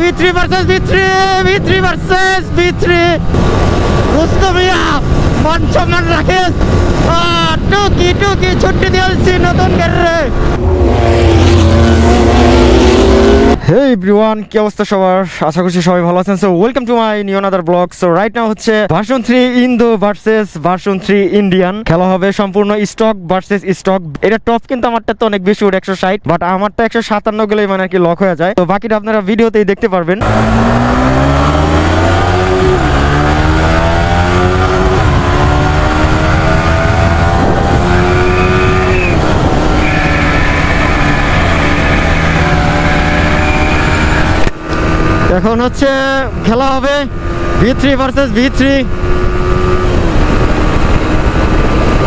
V3 versus V3, V3 versus V3. दोस्तों भैया मन सम्मान रखे टुकी टुकी छुट्टी दिल सी नतून এভরিওয়ান কি অবস্থা সবার? আশা করছি সবাই ভালো আছেন। So welcome to my new another blog so right now হচ্ছে version three Indo versus version three Indian খেলা হবে সম্পূর্ণ স্টক ভার্সেস স্টক এটা টপ কিন্তু আমারটা তো অনেক বেশি, ওর একশো ষাট। বাট আমারটা একশো সাতান্ন গেলেই মানে আর কি লক হয়ে যায়। তো, বাকিটা আপনারা ভিডিওতেই দেখতে পারবেন। এখন হচ্ছে খেলা হবে V three versus V three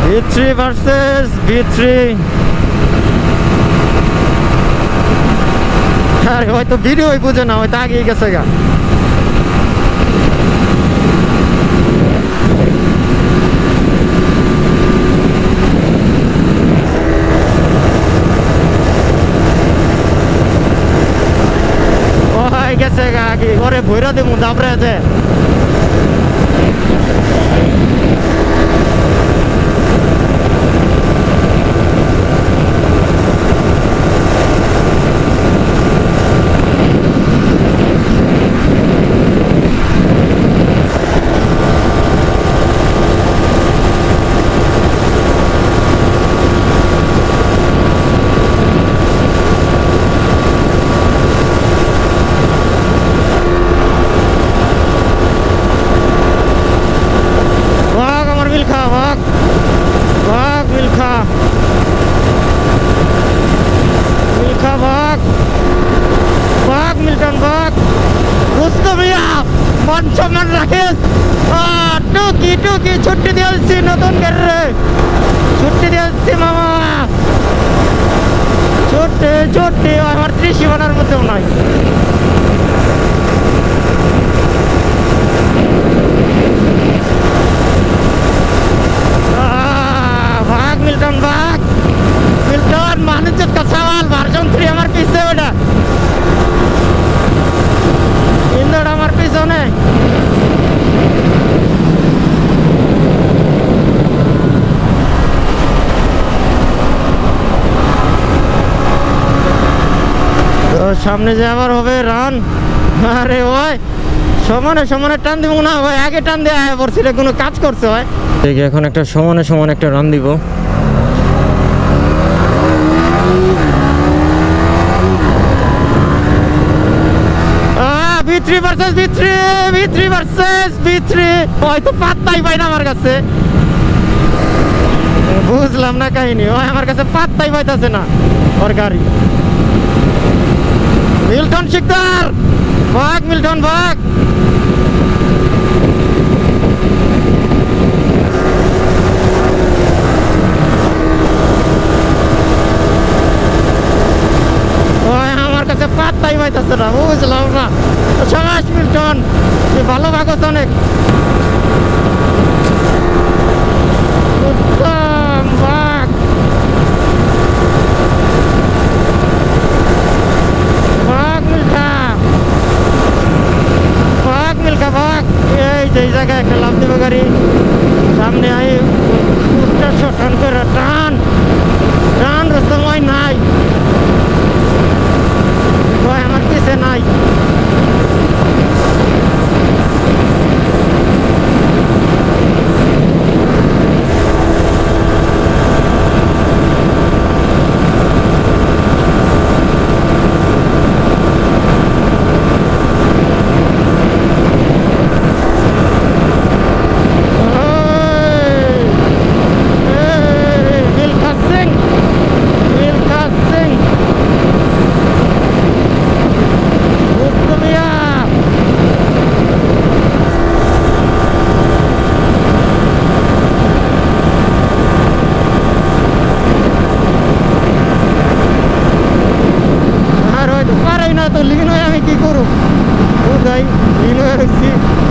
V three versus V three আরে হয়তো ভিডিওই বুঝে না হয়তো আগেই গেছে গা। গা কি ঘরে ভৈরা দেবো দাবড়ে মান সম্মান রাখিস আহ, টুকি টুকি ছুটি দিয়েছি নতুন গেরে ছুটি দিয়েছি মামা ছুটি ছুটি আমার ত্রিসীমানার মধ্যেও নয় আহ, ভাগ মিল্টন ভাগ মিল্টন মানুষের কাছাওয়াল ভার্সন থ্রি আমার পিছে ওটা আমার সামনে যে আবার হবে রান আরে ওই, সমানে সমানে টান দিব না ভাই আগে টান দিয়ে আয় পড়ছি কোনো কাজ করছে ভাই এখন একটা সমানে সমানে একটা রান দিব। ভিত্রি ভার্সেস ভিত্রি ভিত্রি ভার্সেস ভিত্রি হয়তো পাত্তাই পাই না আমার কাছে বুঝলাম না কাহিনী ওই আমার কাছে পাত্তাই পাইতাছে না ওর গাড়ি মিল্টন শিকদার ভাগ মিল্টন ভাগ ওই আমার কাছে পাত্তাই পাইতাছে না বুঝলাম না সমাজ মিল্টন তুই ভালো ভাগত অনেক। এই জায়গায় একটা লাভ দেবে গাড়ি। সামনে আই টান করে, টান। টান সময় নাই। Hyundai Inance